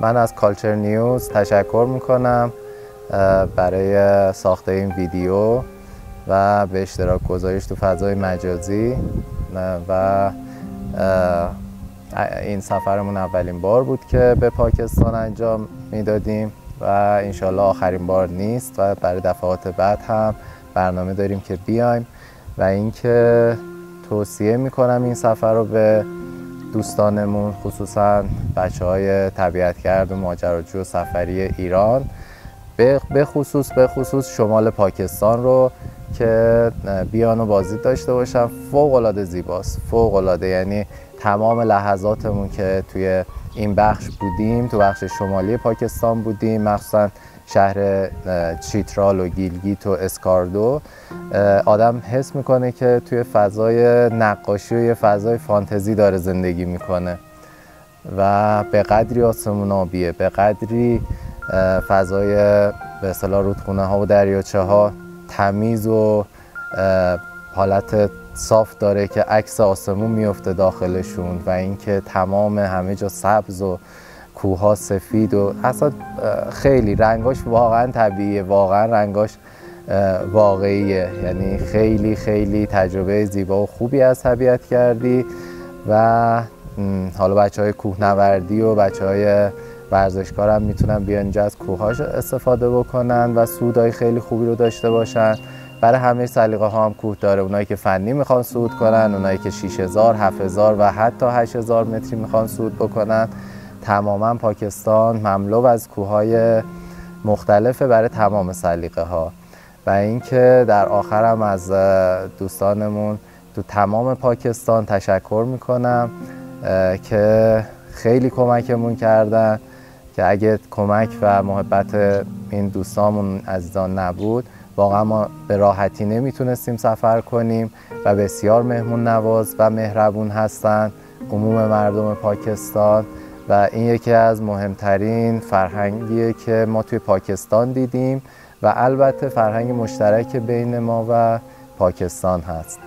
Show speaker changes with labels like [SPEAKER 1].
[SPEAKER 1] من از کالچر نیوز تشکر می‌کنم برای ساخته این ویدیو و به اشتراک گذاریش تو فضای مجازی و این سفرمون اولین بار بود که به پاکستان انجام می‌دادیم و انشالله آخرین بار نیست و برای دفعات بعد هم برنامه داریم که بیایم و اینکه توصیه می‌کنم این سفر رو به دوستانمون خصوصا بچه های کرد و ماجراجو سفری ایران. به خصوص به خصوص شمال پاکستان رو که بیان و بازدید داشته باشن فوق العاده زیباست. فوق العاده یعنی تمام لحظاتمون که توی این بخش بودیم تو بخش شمالی پاکستان بودیم مخصوصا شهر چیترال و گیلگیت و اسکاردو. آدم حس می‌کنه که توی فضای نقاشی و یه فضای فانتزی داره زندگی می‌کنه و به قدری آسمون آبیه به قدری فضای به اصطلاح رودخونه ها و دریاچه ها تمیز و حالت صاف داره که عکس آسمون میفته داخلشون و اینکه تمام همه جا سبز و کوها سفید و اصلا خیلی رنگاش واقعا طبیعیه واقعا رنگاش واقعیه. یعنی خیلی خیلی تجربه زیبا و خوبی از طبیعت کردی و حالا بچه های کوهنوردی و بچه های ورزشکار هم می‌تونن بیان اینجا از کوهاش استفاده بکنن و سودای خیلی خوبی رو داشته باشن. برای همه سلیقه ها هم کوه داره. اونایی که فنی می‌خوان صعود کنن اونایی که 6000 7000 و حتی 8000 متری می‌خوان صعود بکنن. تماما پاکستان مملو از کوههای مختلفه برای تمام سلیقه ها و اینکه در آخرم از دوستانمون تو تمام پاکستان تشکر می‌کنم که خیلی کمکمون کردن که اگه کمک و محبت این دوستامون عزیزان نبود واقعا ما به راحتی نمی‌تونستیم سفر کنیم و بسیار مهمون نواز و مهربون هستند عموم مردم پاکستان و این یکی از مهمترین فرهنگیه که ما توی پاکستان دیدیم و البته فرهنگ مشترک بین ما و پاکستان هست.